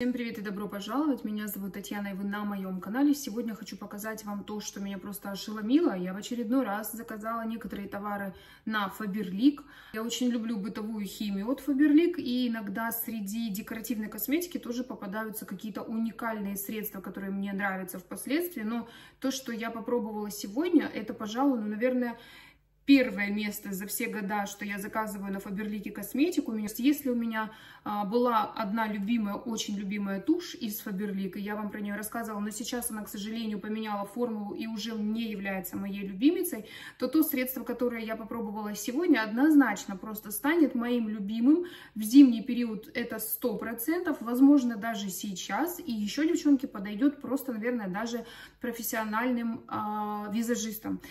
Всем привет и добро пожаловать! Меня зовут Татьяна, и вы на моем канале. Сегодня хочу показать вам то, что меня просто ошеломило. Я в очередной раз заказала некоторые товары на Faberlic. Я очень люблю бытовую химию от Faberlic, и иногда среди декоративной косметики тоже попадаются какие-то уникальные средства, которые мне нравятся впоследствии. Но то, что я попробовала сегодня, это, пожалуй, ну, наверное, первое место за все года, что я заказываю на Фаберлике косметику. Если у меня а, была одна любимая, очень любимая тушь из Фаберлика, я вам про нее рассказывала, но сейчас она, к сожалению, поменяла формулу и уже не является моей любимицей, то то средство, которое я попробовала сегодня, однозначно просто станет моим любимым. В зимний период это 100%, возможно, даже сейчас. И еще, девчонки, подойдет просто, наверное, даже профессиональным э, визажистам.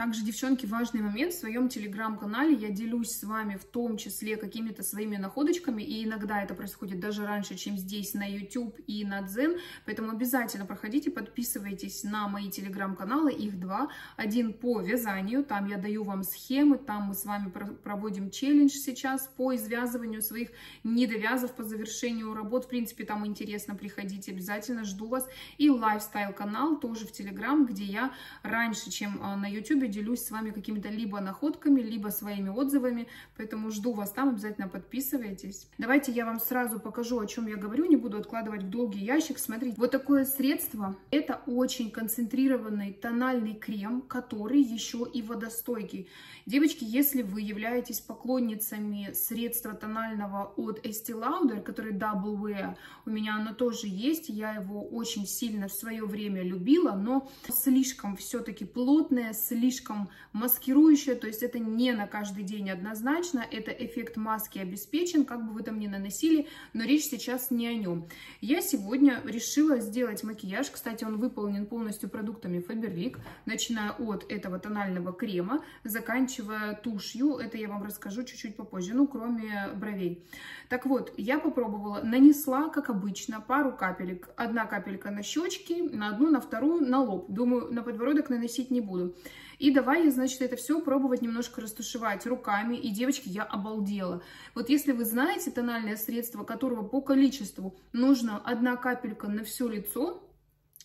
Также, девчонки, важный момент. В своем телеграм-канале я делюсь с вами в том числе какими-то своими находочками. И иногда это происходит даже раньше, чем здесь на YouTube и на Дзен. Поэтому обязательно проходите, подписывайтесь на мои телеграм-каналы. Их два. Один по вязанию. Там я даю вам схемы. Там мы с вами проводим челлендж сейчас по извязыванию своих недовязов по завершению работ. В принципе, там интересно. Приходите. Обязательно жду вас. И лайфстайл-канал тоже в телеграм, где я раньше, чем а, на YouTube делюсь с вами какими-то либо находками, либо своими отзывами, поэтому жду вас там, обязательно подписывайтесь. Давайте я вам сразу покажу, о чем я говорю, не буду откладывать в долгий ящик. Смотрите, вот такое средство, это очень концентрированный тональный крем, который еще и водостойкий. Девочки, если вы являетесь поклонницами средства тонального от Estee Lauder, который Double Wear, у меня оно тоже есть, я его очень сильно в свое время любила, но слишком все-таки плотное, слишком слишком маскирующее, то есть это не на каждый день однозначно, это эффект маски обеспечен, как бы вы там ни наносили, но речь сейчас не о нем. Я сегодня решила сделать макияж, кстати, он выполнен полностью продуктами Faberlic, начиная от этого тонального крема, заканчивая тушью, это я вам расскажу чуть-чуть попозже, ну, кроме бровей. Так вот, я попробовала, нанесла, как обычно, пару капелек, одна капелька на щечки, на одну, на вторую, на лоб. Думаю, на подбородок наносить не буду. И давай я, значит, это все пробовать немножко растушевать руками. И, девочки, я обалдела. Вот если вы знаете тональное средство, которого по количеству нужно одна капелька на все лицо,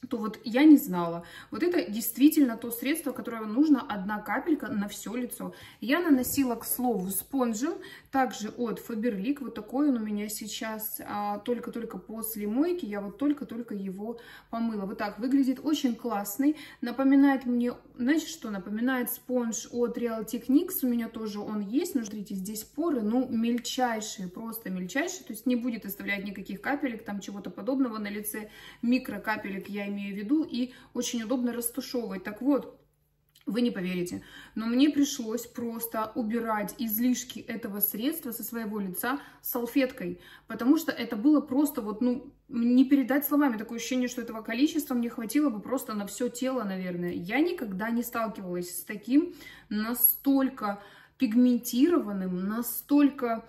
то вот я не знала. Вот это действительно то средство, которое нужно одна капелька на все лицо. Я наносила, к слову, спонжем, также от Faberlic. Вот такой он у меня сейчас а, только-только а, после мойки. Я вот только-только его помыла. Вот так выглядит очень классный. Напоминает мне, знаете что, напоминает спонж от Real Techniques. У меня тоже он есть. Но смотрите, здесь поры, ну, мельчайшие, просто мельчайшие. То есть не будет оставлять никаких капелек, там чего-то подобного на лице. Микрокапелек я имею в виду, и очень удобно растушевывать. Так вот, вы не поверите, но мне пришлось просто убирать излишки этого средства со своего лица салфеткой, потому что это было просто вот, ну, не передать словами, такое ощущение, что этого количества мне хватило бы просто на все тело, наверное. Я никогда не сталкивалась с таким настолько пигментированным, настолько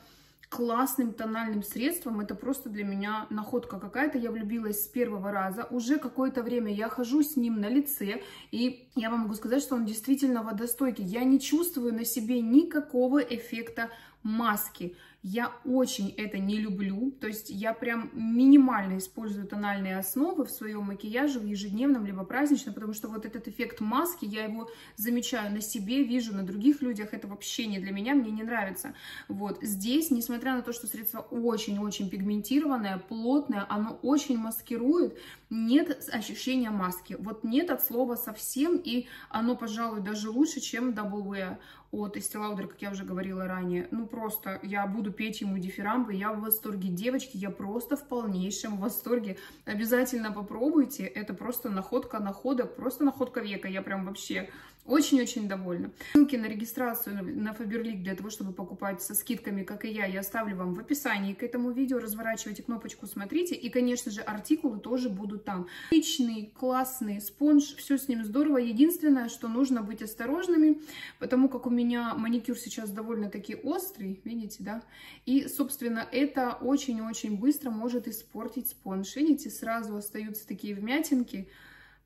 классным тональным средством. Это просто для меня находка какая-то. Я влюбилась с первого раза. Уже какое-то время я хожу с ним на лице. И я вам могу сказать, что он действительно водостойкий. Я не чувствую на себе никакого эффекта маски. Я очень это не люблю, то есть я прям минимально использую тональные основы в своем макияже в ежедневном либо праздничном, потому что вот этот эффект маски, я его замечаю на себе, вижу на других людях, это вообще не для меня, мне не нравится. Вот здесь, несмотря на то, что средство очень-очень пигментированное, плотное, оно очень маскирует, нет ощущения маски. Вот нет от слова совсем, и оно, пожалуй, даже лучше, чем Double Wear от Estee Lauder, как я уже говорила ранее. Ну, просто я буду петь ему дифирамбы, я в восторге. Девочки, я просто в полнейшем восторге. Обязательно попробуйте, это просто находка находок, просто находка века. Я прям вообще очень-очень довольна. Ссылки на регистрацию на Faberlic для того, чтобы покупать со скидками, как и я, я оставлю вам в описании к этому видео. Разворачивайте кнопочку, смотрите. И, конечно же, артикулы тоже будут там. Отличный, классный спонж, все с ним здорово. Единственное, что нужно быть осторожными, потому как у меня маникюр сейчас довольно-таки острый, видите, да? И, собственно, это очень-очень быстро может испортить спонж. Видите, сразу остаются такие вмятинки.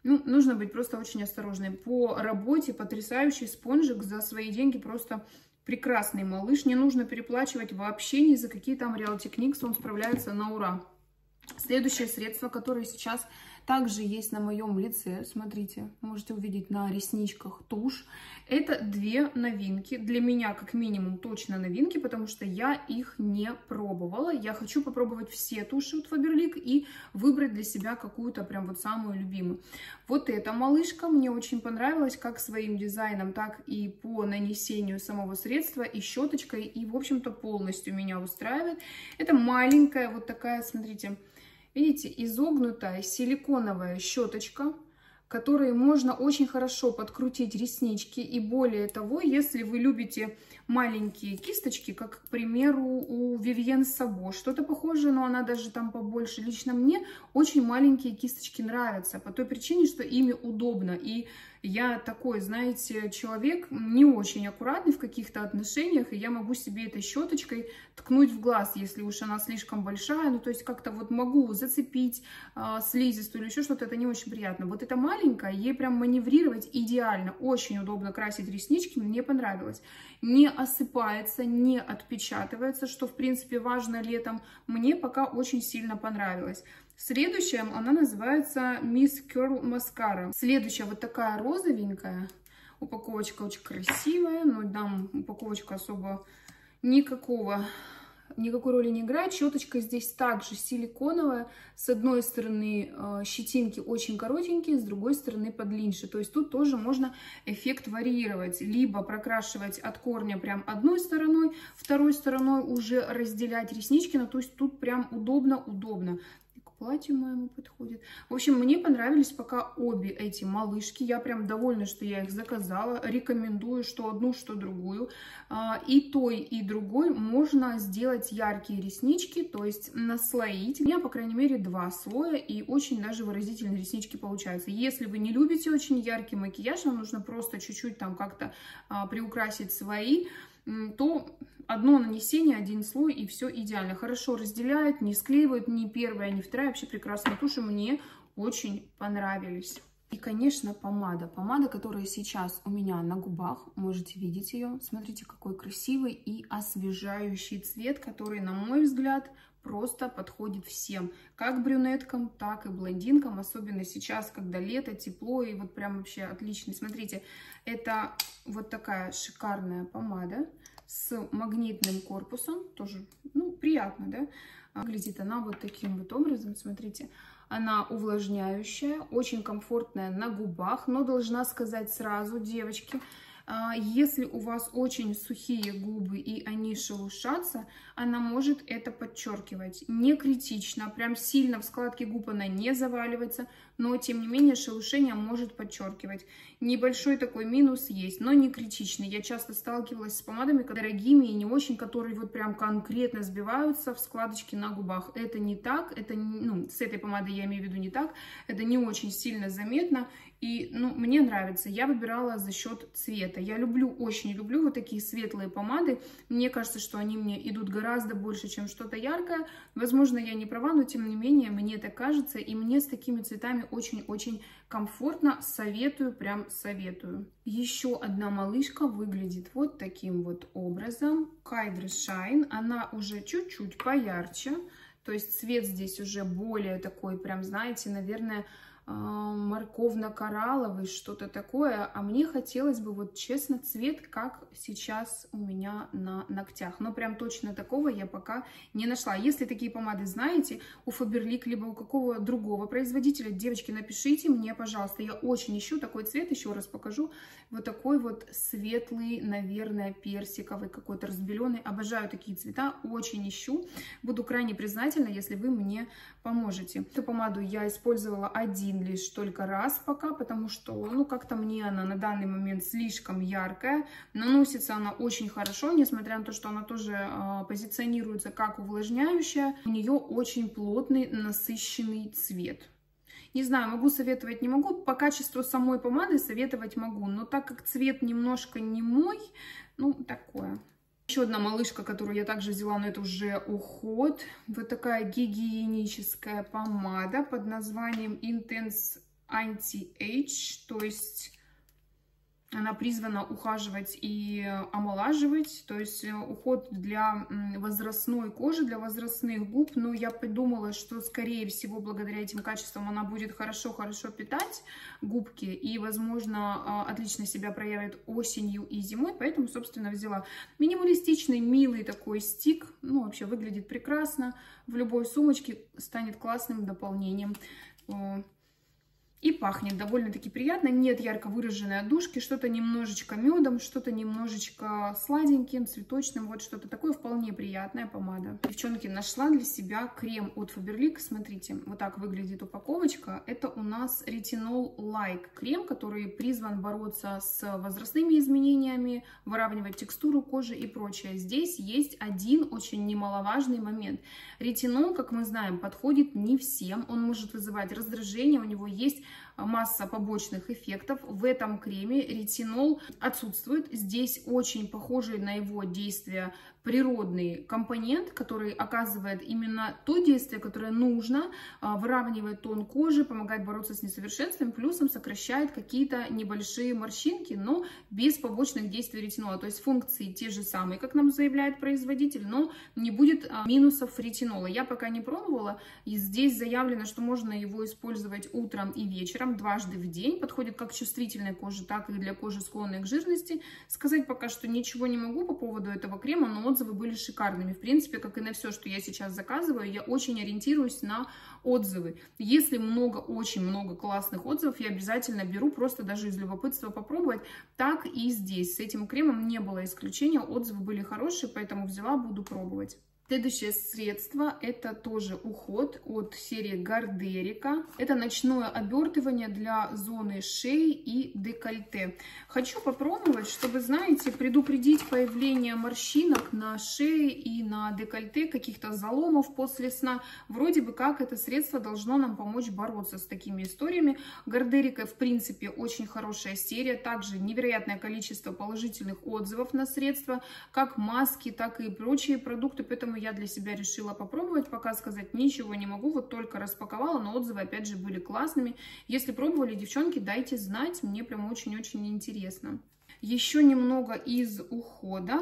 Ну, нужно быть просто очень осторожным. По работе потрясающий спонжик за свои деньги просто прекрасный малыш. Не нужно переплачивать вообще ни за какие там Real Techniques, он справляется на ура. Следующее средство, которое сейчас также есть на моем лице, смотрите, можете увидеть на ресничках тушь. Это две новинки, для меня как минимум точно новинки, потому что я их не пробовала. Я хочу попробовать все туши от Faberlic и выбрать для себя какую-то прям вот самую любимую. Вот эта малышка мне очень понравилась, как своим дизайном, так и по нанесению самого средства, и щеточкой, и в общем-то полностью меня устраивает. Это маленькая вот такая, смотрите, Видите, изогнутая силиконовая щеточка, которой можно очень хорошо подкрутить реснички. И более того, если вы любите маленькие кисточки, как, к примеру, у Vivienne Sabo, что-то похожее, но она даже там побольше. Лично мне очень маленькие кисточки нравятся, по той причине, что ими удобно. И я такой, знаете, человек не очень аккуратный в каких-то отношениях, и я могу себе этой щеточкой ткнуть в глаз, если уж она слишком большая, ну, то есть как-то вот могу зацепить э, слизистую или еще что-то, это не очень приятно. Вот эта маленькая, ей прям маневрировать идеально, очень удобно красить реснички, мне понравилось. Не осыпается, не отпечатывается, что, в принципе, важно летом, мне пока очень сильно понравилось. Следующая, она называется Miss Curl Mascara. Следующая вот такая розовенькая. Упаковочка очень красивая, но там упаковочка особо никакого никакой роли не играет. Щеточка здесь также силиконовая. С одной стороны э, щетинки очень коротенькие, с другой стороны подлиннее. То есть тут тоже можно эффект варьировать. Либо прокрашивать от корня прям одной стороной, второй стороной уже разделять реснички. Ну, то есть тут прям удобно-удобно платью моему подходит. В общем, мне понравились пока обе эти малышки. Я прям довольна, что я их заказала. Рекомендую, что одну, что другую. А, и той, и другой можно сделать яркие реснички, то есть наслоить. У меня, по крайней мере, два слоя, и очень даже выразительные реснички получаются. Если вы не любите очень яркий макияж, вам нужно просто чуть-чуть там как-то а, приукрасить свои, то одно нанесение, один слой, и все идеально. Хорошо разделяет, не склеивает ни первая, ни вторая. Вообще прекрасные туши мне очень понравились. И, конечно, помада. Помада, которая сейчас у меня на губах. Можете видеть ее. Смотрите, какой красивый и освежающий цвет, который, на мой взгляд, просто подходит всем. Как брюнеткам, так и блондинкам. Особенно сейчас, когда лето, тепло и вот прям вообще отличный. Смотрите, это вот такая шикарная помада с магнитным корпусом. Тоже, ну, приятно, да? Выглядит она вот таким вот образом, смотрите. Она увлажняющая, очень комфортная на губах, но должна сказать сразу, девочки, а, если у вас очень сухие губы и они шелушатся, она может это подчеркивать. Не критично, прям сильно в складке губ она не заваливается, но тем не менее шелушение может подчеркивать. Небольшой такой минус есть, но не критичный. Я часто сталкивалась с помадами дорогими и не очень, которые вот прям конкретно сбиваются в складочки на губах. Это не так, это, ну, с этой помадой я имею в виду не так, это не очень сильно заметно. И, ну, мне нравится. Я выбирала за счет цвета. Я люблю, очень люблю вот такие светлые помады. Мне кажется, что они мне идут гораздо больше, чем что-то яркое. Возможно, я не права, но тем не менее, мне так кажется. И мне с такими цветами очень-очень комфортно. Советую, прям советую. Еще одна малышка выглядит вот таким вот образом. Кайдр Shine. Она уже чуть-чуть поярче. То есть цвет здесь уже более такой, прям, знаете, наверное, морковно-коралловый, что-то такое. А мне хотелось бы, вот честно, цвет, как сейчас у меня на ногтях. Но прям точно такого я пока не нашла. Если такие помады знаете, у Faberlic, либо у какого другого производителя, девочки, напишите мне, пожалуйста. Я очень ищу такой цвет, еще раз покажу. Вот такой вот светлый, наверное, персиковый, какой-то разбеленный. Обожаю такие цвета, очень ищу. Буду крайне признательна, если вы мне поможете. Эту помаду я использовала один лишь только раз пока, потому что, ну, как-то мне она на данный момент слишком яркая. Наносится она очень хорошо, несмотря на то, что она тоже э, позиционируется как увлажняющая. У нее очень плотный, насыщенный цвет. Не знаю, могу советовать, не могу. По качеству самой помады советовать могу. Но так как цвет немножко не мой, ну, такое. Еще одна малышка, которую я также взяла, но это уже уход. Вот такая гигиеническая помада под названием Intense Anti-Age. То есть она призвана ухаживать и омолаживать, то есть э, уход для возрастной кожи, для возрастных губ. Но я подумала, что, скорее всего, благодаря этим качествам она будет хорошо-хорошо питать губки и, возможно, а, отлично себя проявит осенью и зимой. Поэтому, собственно, взяла минималистичный, милый такой стик. Ну, вообще выглядит прекрасно. В любой сумочке станет классным дополнением и пахнет довольно-таки приятно. Нет ярко выраженной отдушки, что-то немножечко медом, что-то немножечко сладеньким, цветочным. Вот что-то такое вполне приятная помада. Девчонки, нашла для себя крем от Faberlic. Смотрите, вот так выглядит упаковочка. Это у нас ретинол Like крем, который призван бороться с возрастными изменениями, выравнивать текстуру кожи и прочее. Здесь есть один очень немаловажный момент. Ретинол, как мы знаем, подходит не всем. Он может вызывать раздражение, у него есть масса побочных эффектов. В этом креме ретинол отсутствует. Здесь очень похожий на его действие природный компонент, который оказывает именно то действие, которое нужно, а, выравнивает тон кожи, помогает бороться с несовершенством, плюсом сокращает какие-то небольшие морщинки, но без побочных действий ретинола. То есть функции те же самые, как нам заявляет производитель, но не будет а, минусов ретинола. Я пока не пробовала, и здесь заявлено, что можно его использовать утром и вечером, дважды в день. Подходит как чувствительной коже, так и для кожи, склонной к жирности. Сказать пока что ничего не могу по поводу этого крема, но отзывы были шикарными. В принципе, как и на все, что я сейчас заказываю, я очень ориентируюсь на отзывы. Если много, очень много классных отзывов, я обязательно беру, просто даже из любопытства попробовать. Так и здесь. С этим кремом не было исключения, отзывы были хорошие, поэтому взяла, буду пробовать. Следующее средство это тоже уход от серии Гардерика. Это ночное обертывание для зоны шеи и декольте. Хочу попробовать, чтобы, знаете, предупредить появление морщинок на шее и на декольте, каких-то заломов после сна. Вроде бы как это средство должно нам помочь бороться с такими историями. Гардерика, в принципе, очень хорошая серия. Также невероятное количество положительных отзывов на средства, как маски, так и прочие продукты. Поэтому я для себя решила попробовать. Пока сказать ничего не могу, вот только распаковала, но отзывы опять же были классными. Если пробовали, девчонки, дайте знать, мне прям очень-очень интересно. Еще немного из ухода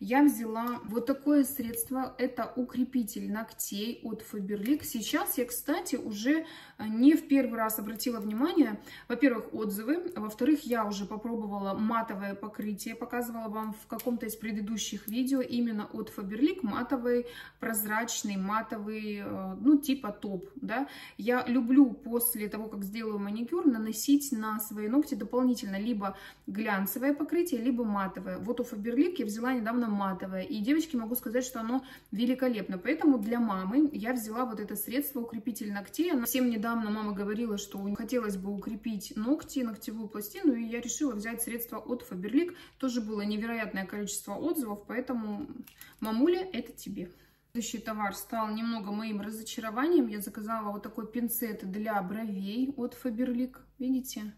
я взяла вот такое средство. Это укрепитель ногтей от Faberlic. Сейчас я, кстати, уже не в первый раз обратила внимание. Во-первых, отзывы. Во-вторых, я уже попробовала матовое покрытие. Показывала вам в каком-то из предыдущих видео именно от Faberlic. Матовый, прозрачный, матовый, э, ну, типа топ, да. Я люблю после того, как сделаю маникюр, наносить на свои ногти дополнительно либо глянцевое покрытие, либо матовое. Вот у Faberlic я взяла недавно оно матовое. И девочки могу сказать, что оно великолепно. Поэтому для мамы я взяла вот это средство укрепитель ногтей. Она всем недавно мама говорила, что хотелось бы укрепить ногти, ногтевую пластину. И я решила взять средство от Faberlic. Тоже было невероятное количество отзывов, поэтому мамуля, это тебе. Следующий товар стал немного моим разочарованием. Я заказала вот такой пинцет для бровей от Faberlic. Видите?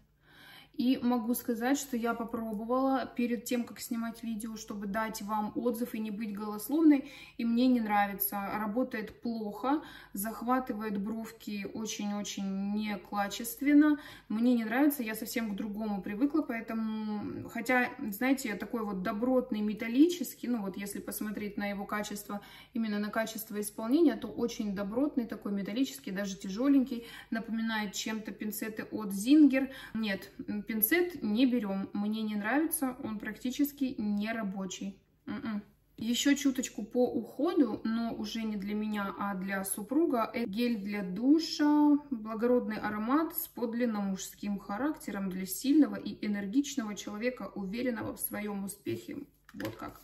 И могу сказать, что я попробовала перед тем, как снимать видео, чтобы дать вам отзыв и не быть голословной. И мне не нравится. Работает плохо, захватывает бровки очень-очень некачественно. Мне не нравится, я совсем к другому привыкла, поэтому... Хотя, знаете, такой вот добротный металлический, ну вот если посмотреть на его качество, именно на качество исполнения, то очень добротный, такой металлический, даже тяжеленький. Напоминает чем-то пинцеты от Zinger. Нет, Пинцет не берем, мне не нравится, он практически не рабочий. М-м. Еще чуточку по уходу, но уже не для меня, а для супруга. Это гель для душа, благородный аромат с подлинно мужским характером для сильного и энергичного человека, уверенного в своем успехе. Вот как.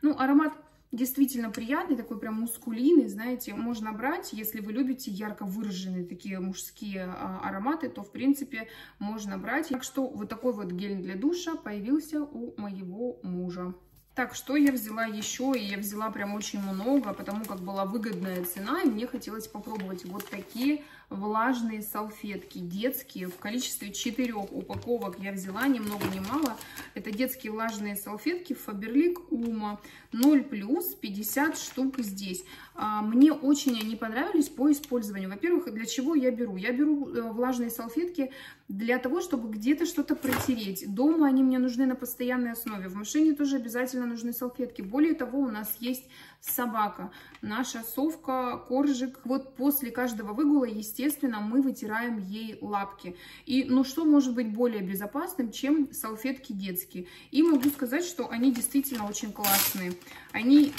Ну, аромат действительно приятный, такой прям мускулиный, знаете, можно брать, если вы любите ярко выраженные такие мужские а, ароматы, то, в принципе, можно брать. Так что вот такой вот гель для душа появился у моего мужа. Так, что я взяла еще? И я взяла прям очень много, потому как была выгодная цена, и мне хотелось попробовать вот такие влажные салфетки детские в количестве четырех упаковок я взяла, ни много ни мало. Это детские влажные салфетки Faberlic Uma 0 плюс 50 штук здесь. А, мне очень они понравились по использованию. Во-первых, для чего я беру? Я беру э, влажные салфетки для того, чтобы где-то что-то протереть. Дома они мне нужны на постоянной основе. В машине тоже обязательно нужны салфетки. Более того, у нас есть собака, наша совка, коржик. Вот после каждого выгула, естественно, мы вытираем ей лапки. И ну что может быть более безопасным, чем салфетки детские? И могу сказать, что они действительно очень классные. Они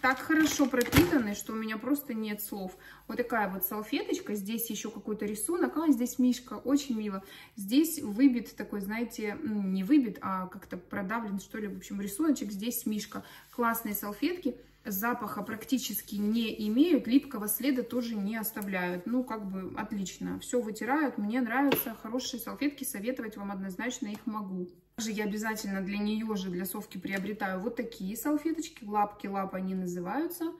так хорошо пропитаны, что у меня просто нет слов. Вот такая вот салфеточка, здесь еще какой-то рисунок, а здесь мишка, очень мило. Здесь выбит такой, знаете, не выбит, а как-то продавлен, что ли, в общем, рисуночек, здесь мишка. Классные салфетки запаха практически не имеют, липкого следа тоже не оставляют. Ну, как бы отлично. Все вытирают, мне нравятся хорошие салфетки, советовать вам однозначно их могу. Также я обязательно для нее же, для совки приобретаю вот такие салфеточки, лапки лап они называются.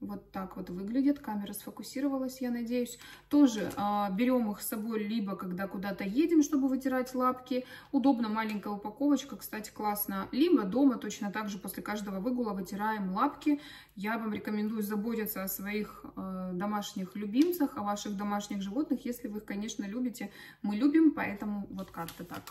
Вот так вот выглядят. Камера сфокусировалась, я надеюсь. Тоже а, берем их с собой, либо когда куда-то едем, чтобы вытирать лапки. Удобно, маленькая упаковочка, кстати, классно. Либо дома точно так же после каждого выгула вытираем лапки. Я вам рекомендую заботиться о своих э, домашних любимцах, о ваших домашних животных, если вы их, конечно, любите. Мы любим, поэтому вот как-то так.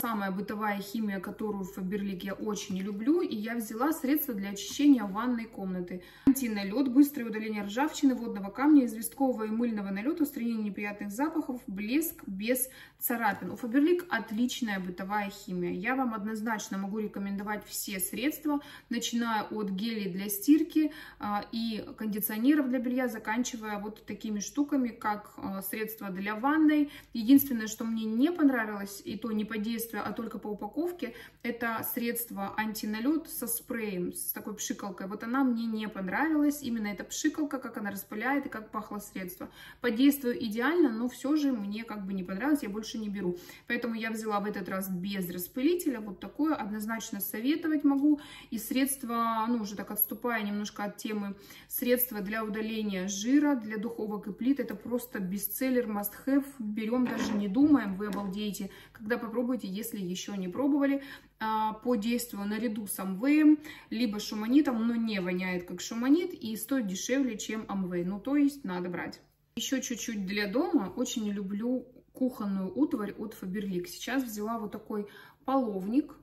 Самая бытовая химия, которую в Фаберлик я очень люблю, и я взяла средство для очищения ванной комнаты. Антиналет, быстрое удаление ржавчины, водного камня, известкового и мыльного налета, устранение неприятных запахов, блеск без царапин. У Фаберлик отличная бытовая химия. Я вам однозначно могу рекомендовать все средства, начиная от гелей для стирки а, и кондиционеров для белья, заканчивая вот такими штуками, как а, средства для ванной. Единственное, что мне не понравилось, и то не по действию, а только по упаковке, это средство антиналет со спреем, с такой пшикалкой. Вот она мне не понравилась, именно эта пшикалка, как она распыляет и как пахло средство. По идеально, но все же мне как бы не понравилось, я больше не беру. Поэтому я взяла в этот раз без распылителя. Вот такое однозначно советовать могу. И средства, ну уже так отступая немножко от темы, средства для удаления жира, для духовок и плит. Это просто бестселлер, must have. Берем, даже не думаем, вы обалдеете, когда попробуете, если еще не пробовали а, по действию наряду с Амвеем, либо шуманитом, но не воняет как шуманит и стоит дешевле, чем Амвей. Ну, то есть надо брать. Еще чуть-чуть для дома. Очень люблю кухонную утварь от Faberlic. Сейчас взяла вот такой половник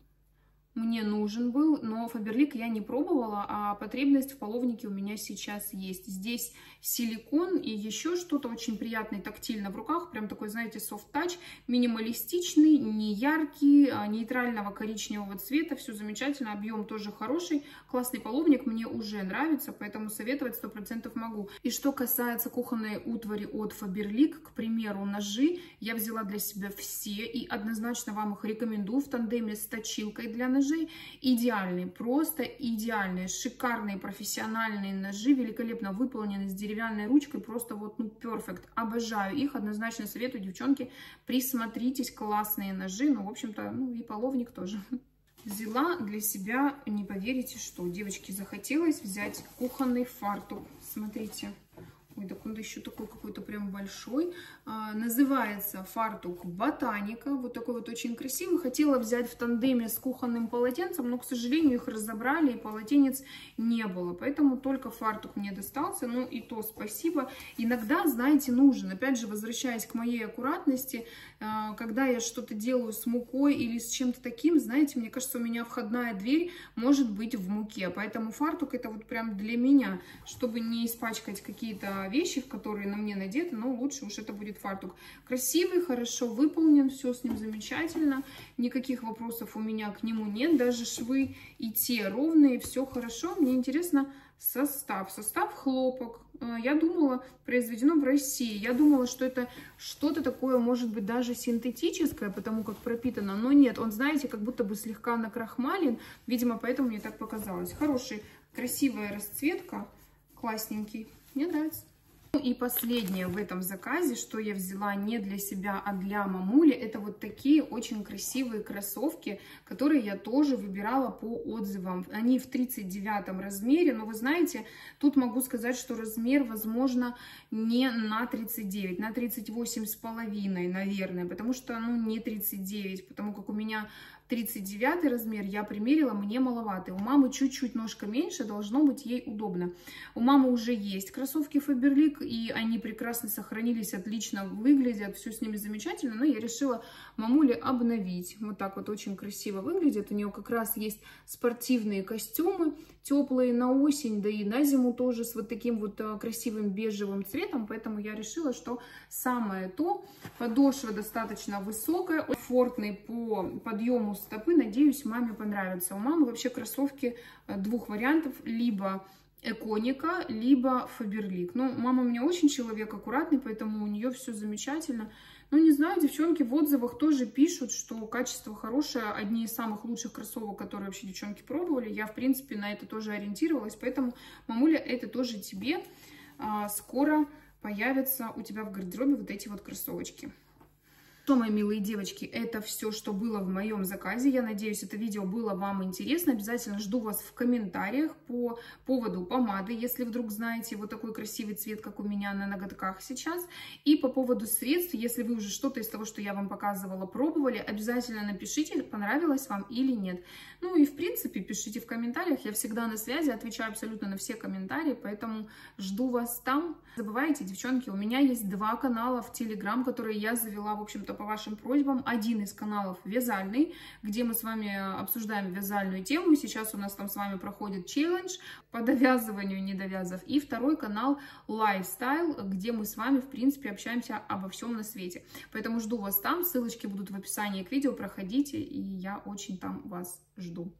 мне нужен был, но Фаберлик я не пробовала, а потребность в половнике у меня сейчас есть. Здесь силикон и еще что-то очень приятное, тактильно в руках, прям такой, знаете, софт-тач, минималистичный, не яркий, а нейтрального коричневого цвета, все замечательно, объем тоже хороший, классный половник, мне уже нравится, поэтому советовать 100% могу. И что касается кухонной утвари от Фаберлик, к примеру, ножи, я взяла для себя все и однозначно вам их рекомендую в тандеме с точилкой для ножей, ножи идеальные, просто идеальные, шикарные профессиональные ножи, великолепно выполнены с деревянной ручкой, просто вот, ну, перфект. Обожаю их, однозначно советую, девчонки, присмотритесь, классные ножи, ну, в общем-то, ну, и половник тоже. Взяла для себя, не поверите, что девочки захотелось взять кухонный фартук. Смотрите, Ой, так он еще такой какой-то прям большой. А, называется фартук Ботаника. Вот такой вот очень красивый. Хотела взять в тандеме с кухонным полотенцем, но, к сожалению, их разобрали, и полотенец не было. Поэтому только фартук мне достался. Ну и то спасибо. Иногда, знаете, нужен. Опять же, возвращаясь к моей аккуратности, когда я что-то делаю с мукой или с чем-то таким, знаете, мне кажется, у меня входная дверь может быть в муке. Поэтому фартук это вот прям для меня, чтобы не испачкать какие-то вещи, которые на мне надеты, но лучше уж это будет фартук. Красивый, хорошо выполнен, все с ним замечательно, никаких вопросов у меня к нему нет, даже швы и те ровные, все хорошо. Мне интересно состав. Состав хлопок. Э, я думала, произведено в России. Я думала, что это что-то такое, может быть, даже синтетическое, потому как пропитано. Но нет, он, знаете, как будто бы слегка накрахмален. Видимо, поэтому мне так показалось. Хороший, красивая расцветка, классненький. Мне нравится. Ну и последнее в этом заказе, что я взяла не для себя, а для мамули, это вот такие очень красивые кроссовки, которые я тоже выбирала по отзывам. Они в 39 размере, но вы знаете, тут могу сказать, что размер, возможно, не на 39, на 38 с половиной, наверное, потому что, ну, не 39, потому как у меня 39 размер я примерила, мне маловато. У мамы чуть-чуть ножка меньше, должно быть ей удобно. У мамы уже есть кроссовки Faberlic, и они прекрасно сохранились, отлично выглядят, все с ними замечательно, но я решила мамуле обновить. Вот так вот очень красиво выглядит. У нее как раз есть спортивные костюмы, теплые на осень, да и на зиму тоже с вот таким вот э, красивым бежевым цветом, поэтому я решила, что самое то. Подошва достаточно высокая, комфортный по подъему стопы, надеюсь, маме понравится. У мамы вообще кроссовки э, двух вариантов, либо Эконика, либо Фаберлик. Ну, мама у меня очень человек аккуратный, поэтому у нее все замечательно. Ну, не знаю, девчонки в отзывах тоже пишут, что качество хорошее, одни из самых лучших кроссовок, которые вообще девчонки пробовали. Я, в принципе, на это тоже ориентировалась, поэтому, мамуля, это тоже тебе. А, скоро появятся у тебя в гардеробе вот эти вот кроссовочки. Что, мои милые девочки, это все, что было в моем заказе. Я надеюсь, это видео было вам интересно. Обязательно жду вас в комментариях по поводу помады, если вдруг знаете вот такой красивый цвет, как у меня на ноготках сейчас. И по поводу средств, если вы уже что-то из того, что я вам показывала, пробовали, обязательно напишите, понравилось вам или нет. Ну и в принципе, пишите в комментариях. Я всегда на связи, отвечаю абсолютно на все комментарии, поэтому жду вас там. Не забывайте, девчонки, у меня есть два канала в Телеграм, которые я завела, в общем-то, по вашим просьбам. Один из каналов вязальный, где мы с вами обсуждаем вязальную тему. Сейчас у нас там с вами проходит челлендж по довязыванию недовязов. И второй канал Lifestyle, где мы с вами, в принципе, общаемся обо всем на свете. Поэтому жду вас там. Ссылочки будут в описании к видео. Проходите, и я очень там вас жду.